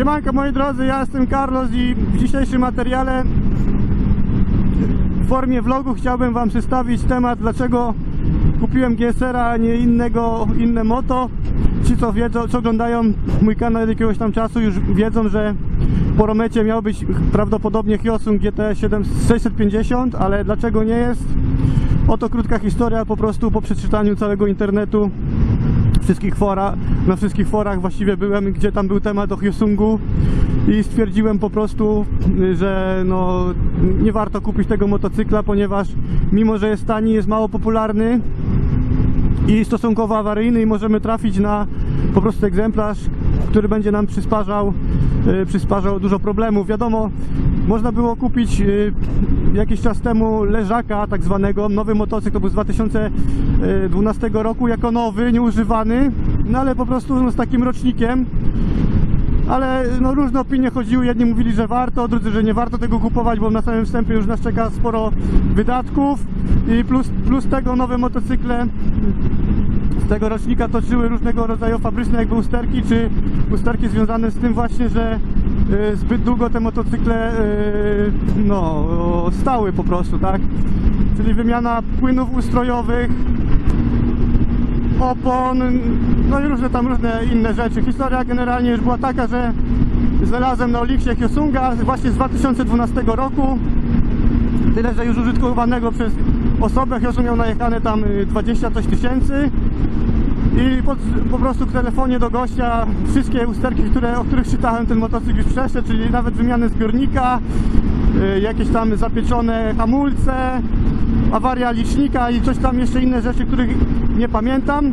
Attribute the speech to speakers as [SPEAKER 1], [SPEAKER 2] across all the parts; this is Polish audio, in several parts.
[SPEAKER 1] Siemanko moi drodzy, ja jestem Carlos i w dzisiejszym materiale w formie vlogu chciałbym wam przedstawić temat dlaczego kupiłem GSR-a, a nie innego, inne moto. Ci co wiedzą, co oglądają mój kanał od jakiegoś tam czasu już wiedzą, że po Romecie miał być prawdopodobnie Hyosung GT 650, ale dlaczego nie jest? Oto krótka historia po prostu po przeczytaniu całego internetu wszystkich fora, na wszystkich forach właściwie byłem, gdzie tam był temat o Hyosungu i stwierdziłem po prostu, że no, nie warto kupić tego motocykla, ponieważ mimo, że jest tani, jest mało popularny i stosunkowo awaryjny i możemy trafić na po prostu egzemplarz, który będzie nam przysparzał, yy, przysparzał dużo problemów. Wiadomo, można było kupić yy, jakiś czas temu leżaka tak zwanego, nowy motocykl, to był z 2012 roku, jako nowy, nieużywany, no ale po prostu no, z takim rocznikiem ale no, różne opinie chodziły. Jedni mówili, że warto, drudzy, że nie warto tego kupować, bo na samym wstępie już nas czeka sporo wydatków i plus, plus tego nowe motocykle z tego rocznika toczyły różnego rodzaju fabryczne jakby usterki, czy usterki związane z tym właśnie, że zbyt długo te motocykle y, no, stały po prostu, tak? Czyli wymiana płynów ustrojowych, opon, no i różne tam różne inne rzeczy. Historia generalnie już była taka, że znalazłem na Oliksie Hyosunga właśnie z 2012 roku. Tyle, że już użytkowanego przez osobę. Hyosung miał najechane tam 20 coś tysięcy. I po, po, prostu w telefonie do gościa wszystkie usterki, które, o których czytałem, ten motocykl już przeszedł, czyli nawet wymianę zbiornika, y, jakieś tam zapieczone hamulce, awaria licznika i coś tam jeszcze inne rzeczy, których nie pamiętam.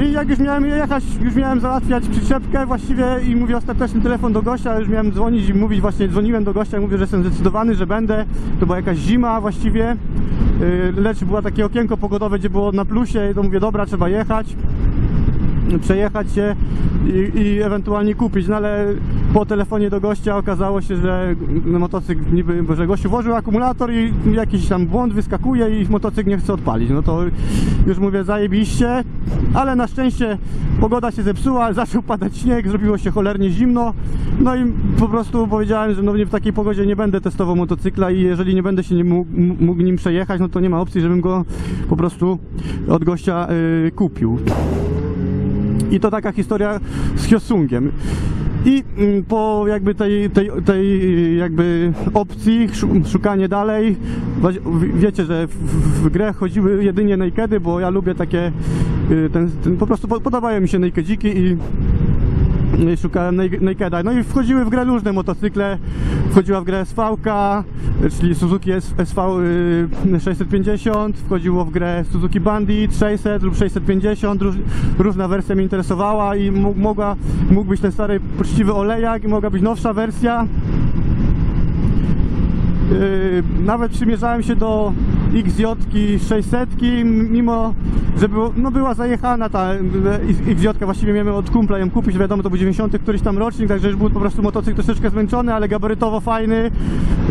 [SPEAKER 1] I jak już miałem jechać, już miałem załatwiać przyczepkę właściwie i mówię ostateczny telefon do gościa, już miałem dzwonić i mówić, właśnie dzwoniłem do gościa i mówię, że jestem zdecydowany, że będę. To była jakaś zima właściwie, lecz było takie okienko pogodowe, gdzie było na plusie i to mówię, dobra, trzeba jechać przejechać się i, i, ewentualnie kupić, no ale po telefonie do gościa okazało się, że motocykl niby, że gościu włożył akumulator i jakiś tam błąd wyskakuje i motocykl nie chce odpalić, no to już mówię zajebiście, ale na szczęście pogoda się zepsuła, zaczął padać śnieg, zrobiło się cholernie zimno, no i po prostu powiedziałem, że no w takiej pogodzie nie będę testował motocykla i jeżeli nie będę się nie mógł, mógł nim przejechać, no to nie ma opcji, żebym go po prostu od gościa yy, kupił. I to taka historia z Hyosungiem. I po jakby tej, tej, tej jakby opcji, szukanie dalej, wiecie, że w, w grę chodziły jedynie nakedy, bo ja lubię takie, ten, ten, po prostu podobają mi się nakedziki i szukałem Nakeda. No i wchodziły w grę różne motocykle. Wchodziła w grę SV, czyli Suzuki SV 650, wchodziło w grę Suzuki Bandit 600 lub 650. różna wersja mnie interesowała i mogła, mógł być ten stary poczciwy olejak i mogła być nowsza wersja. Nawet przymierzałem się do XJ 600, mimo że było, no była zajechana ta XJ, właściwie miałem od kumpla ją kupić, wiadomo to był 90 któryś tam rocznik, także już był po prostu motocykl troszeczkę zmęczony, ale gabarytowo fajny.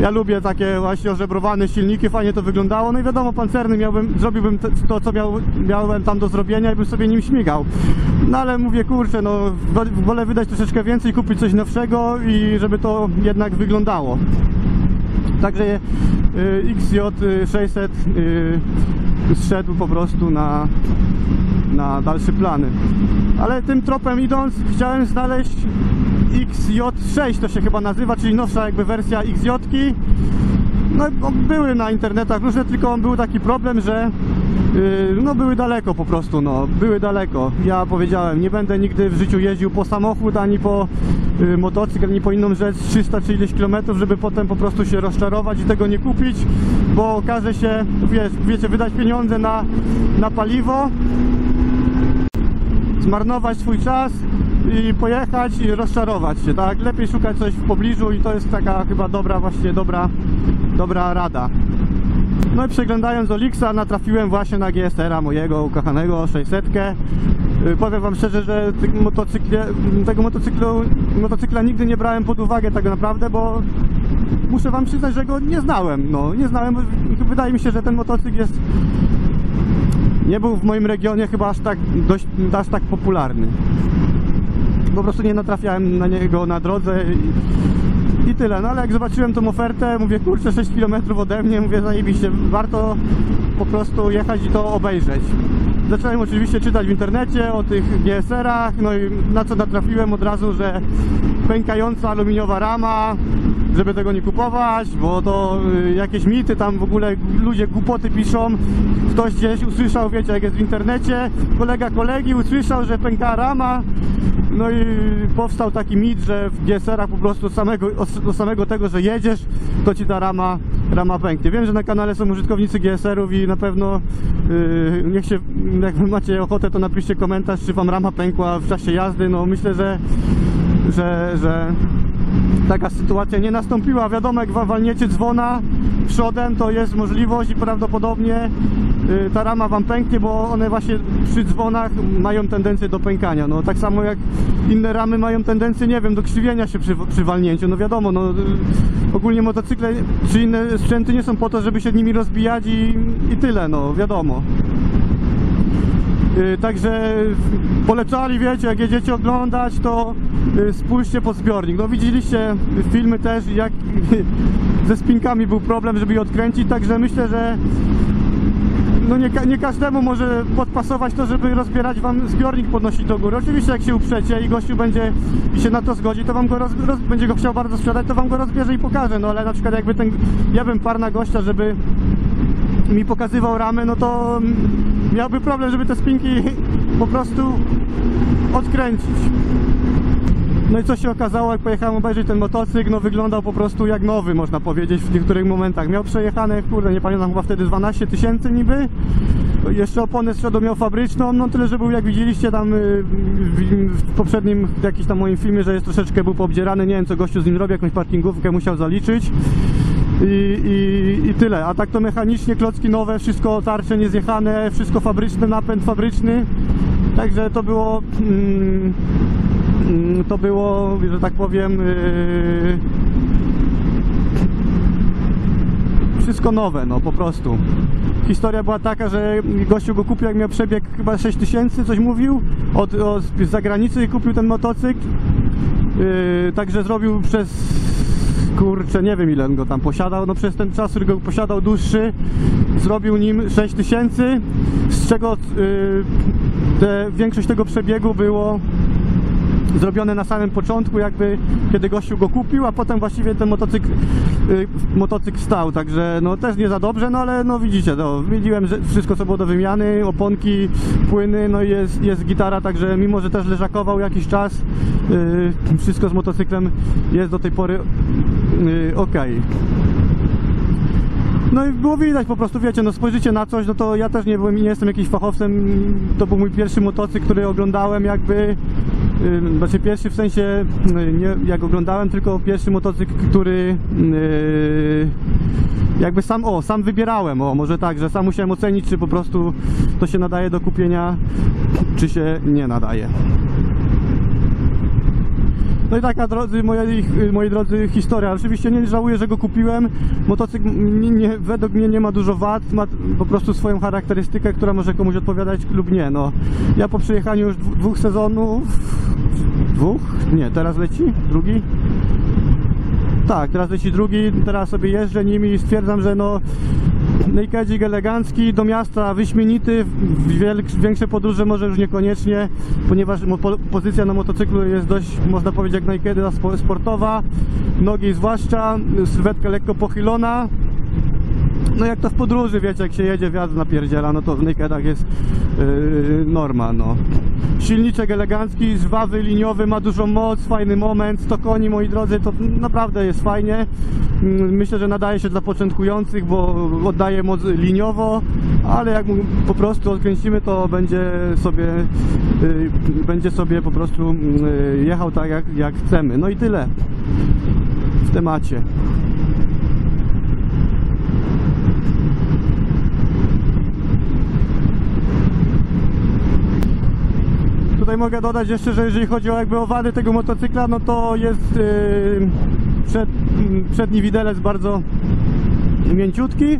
[SPEAKER 1] Ja lubię takie właśnie ożebrowane silniki, fajnie to wyglądało. No i wiadomo, pancerny miałbym, zrobiłbym to, co miał, miałem tam do zrobienia i bym sobie nim śmigał. No ale mówię, kurczę, no wolę wydać troszeczkę więcej, kupić coś nowszego i żeby to jednak wyglądało. Także XJ600 zszedł po prostu na, na dalsze plany. Ale tym tropem idąc chciałem znaleźć XJ6 to się chyba nazywa, czyli nowsza jakby wersja XJ. -ki. No były na internetach różne, tylko był taki problem, że no były daleko po prostu, no były daleko. Ja powiedziałem, nie będę nigdy w życiu jeździł po samochód, ani po yy, motocykl, ani po inną rzecz 300 czy ileś kilometrów, żeby potem po prostu się rozczarować i tego nie kupić, bo okaże się, wie, wiecie, wydać pieniądze na, na paliwo, zmarnować swój czas i pojechać i rozczarować się, tak? Lepiej szukać coś w pobliżu i to jest taka chyba dobra, właśnie dobra, dobra rada. No i przeglądając Olixa natrafiłem właśnie na GSR-a mojego ukochanego 600. Powiem wam szczerze, że tego motocyklu, motocykla nigdy nie brałem pod uwagę tak naprawdę, bo muszę wam przyznać, że go nie znałem. No, nie znałem, wydaje mi się, że ten motocykl jest nie był w moim regionie chyba aż tak, dość, aż tak popularny. po prostu nie natrafiałem na niego na drodze i, i tyle. No ale jak zobaczyłem tą ofertę, mówię, kurczę, 6 km ode mnie, mówię, zajebiście, warto po prostu jechać i to obejrzeć. Zacząłem oczywiście czytać w internecie o tych GSR-ach, no i na co natrafiłem od razu, że pękająca aluminiowa rama, żeby tego nie kupować, bo to y, jakieś mity, tam w ogóle ludzie głupoty piszą. Ktoś gdzieś usłyszał, wiecie, jak jest w internecie, kolega kolegi usłyszał, że pęka rama, no i powstał taki mit, że w GSR-ach po prostu od samego, od samego tego, że jedziesz, to ci ta rama, rama pęknie. Wiem, że na kanale są użytkownicy GSR-ów i na pewno yy, niech się, jak macie ochotę, to napiszcie komentarz, czy wam rama pękła w czasie jazdy. No myślę, że, że, że taka sytuacja nie nastąpiła. Wiadomo, jak wa- walniecie dzwona przodem, to jest możliwość i prawdopodobnie y, ta rama wam pęknie, bo one właśnie przy dzwonach mają tendencję do pękania. No tak samo jak inne ramy mają tendencję, nie wiem, do krzywienia się przy, przy walnięciu. No wiadomo, no y, ogólnie motocykle czy inne sprzęty nie są po to, żeby się nimi rozbijać i, i tyle, no wiadomo. Y, Także polecali, wiecie, jak jedziecie oglądać, to y, spójrzcie pod zbiornik. No widzieliście filmy też, jak ze spinkami był problem, żeby je odkręcić, także myślę, że no nie, nie każdemu może podpasować to, żeby rozbierać wam zbiornik, podnosić do góry. Oczywiście jak się uprzecie i gościu będzie i się na to zgodzi, to wam go roz, roz, będzie go chciał bardzo sprzedać, to wam go rozbierze i pokaże. No ale na przykład jakby ten, ja bym par na gościa, żeby mi pokazywał ramy, no to miałby problem, żeby te spinki po prostu odkręcić. No i co się okazało, jak pojechałem obejrzeć ten motocykl, no wyglądał po prostu jak nowy, można powiedzieć, w niektórych momentach. Miał przejechane, kurde, nie pamiętam, chyba wtedy 12 tysięcy niby. Jeszcze oponę z miał fabryczną, no tyle, że był, jak widzieliście tam y, w, w poprzednim jakimś tam moim filmie, że jest troszeczkę był poobdzierany, nie wiem co gościu z nim robi, jakąś parkingówkę musiał zaliczyć. I, i, I tyle, a tak to mechanicznie klocki nowe, wszystko tarcze niezjechane, wszystko fabryczne, napęd fabryczny. Także to było mm, mm, to było, że tak powiem yy, wszystko nowe, no po prostu. Historia była taka, że gościu go kupił, jak miał przebieg chyba 6000, coś mówił, od, od z zagranicy i kupił ten motocykl. Yy, także zrobił przez kurczę, nie wiem ile on go tam posiadał, no przez ten czas, który go posiadał dłuższy, zrobił nim 6000, z czego yy, te, większość tego przebiegu było zrobione na samym początku, jakby kiedy gościu go kupił, a potem właściwie ten motocykl, y, motocykl stał, także no też nie za dobrze, no ale no widzicie, no, że wszystko co było do wymiany, oponki, płyny, no jest, jest gitara, także mimo, że też leżakował jakiś czas, wszystko z motocyklem jest do tej pory y, ok. No i było widać po prostu, wiecie, no spojrzycie na coś, no to ja też nie byłem, nie jestem jakimś fachowcem, to był mój pierwszy motocykl, który oglądałem jakby, yy, znaczy pierwszy w sensie, yy, nie jak oglądałem, tylko pierwszy motocykl, który yy, jakby sam, o, sam wybierałem, o, może tak, że sam musiałem ocenić, czy po prostu to się nadaje do kupienia, czy się nie nadaje. No i taka, drodzy, moi, moi drodzy, historia. Oczywiście nie żałuję, że go kupiłem. Motocykl nie, nie, według mnie nie ma dużo wad, ma po prostu swoją charakterystykę, która może komuś odpowiadać lub nie. No, ja po przejechaniu już dwóch sezonów, dwóch? Nie, teraz leci? Drugi? Tak, teraz leci drugi, teraz sobie jeżdżę nimi i stwierdzam, że no Nakedzik elegancki, do miasta wyśmienity, większe podróże może już niekoniecznie, ponieważ pozycja na motocyklu jest dość, można powiedzieć, jak Nakeda spo- sportowa, nogi zwłaszcza, sylwetka lekko pochylona, no jak to w podróży, wiecie, jak się jedzie, wiatr napierdziela, no to w nakedach jest yy, norma, no. Silniczek elegancki, żwawy, liniowy, ma dużą moc, fajny moment, 100 koni, moi drodzy, to naprawdę jest fajnie. Mm, Myślę, że nadaje się dla początkujących, bo oddaje moc liniowo, ale jak po prostu odkręcimy, to będzie sobie, yy, będzie sobie po prostu yy, jechał tak, jak, jak chcemy. No i tyle w temacie. Tutaj mogę dodać jeszcze, że jeżeli chodzi o jakby o wady tego motocykla, no to jest yy, przed, mm, przedni widelec bardzo mięciutki.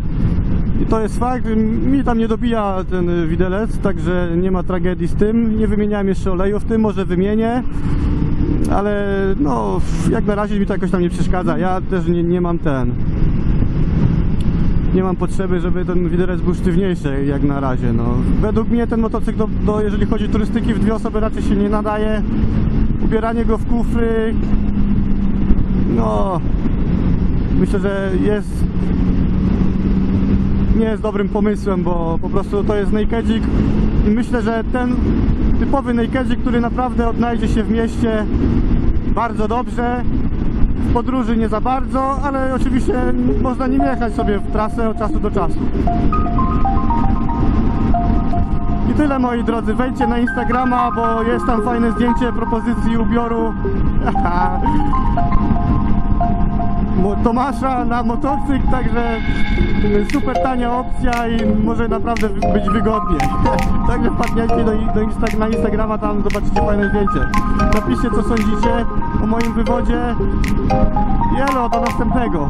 [SPEAKER 1] I to jest fakt, mi tam nie dobija ten widelec, także nie ma tragedii z tym. Nie wymieniałem jeszcze oleju w tym, może wymienię, ale no jak na razie mi to jakoś tam nie przeszkadza. Ja też nie, nie mam ten. Nie mam potrzeby, żeby ten widelec był sztywniejszy jak na razie. No. Według mnie ten motocykl, do, do, jeżeli chodzi o turystyki, w dwie osoby raczej się nie nadaje. Ubieranie go w kufry, no myślę, że jest nie jest dobrym pomysłem, bo po prostu to jest nakedzik i myślę, że ten typowy nakedzik, który naprawdę odnajdzie się w mieście bardzo dobrze, w podróży nie za bardzo, ale oczywiście można nim jechać sobie w trasę od czasu do czasu. I tyle moi drodzy, wejdźcie na Instagrama, bo jest tam fajne zdjęcie propozycji ubioru Tomasza na motocykl, także super tania opcja i może naprawdę być wygodnie. Także wpadniajcie do, do Insta- na Instagrama, tam zobaczycie fajne zdjęcie. Napiszcie co sądzicie o moim wywodzie. Jelo, do następnego.